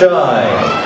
Sunshine.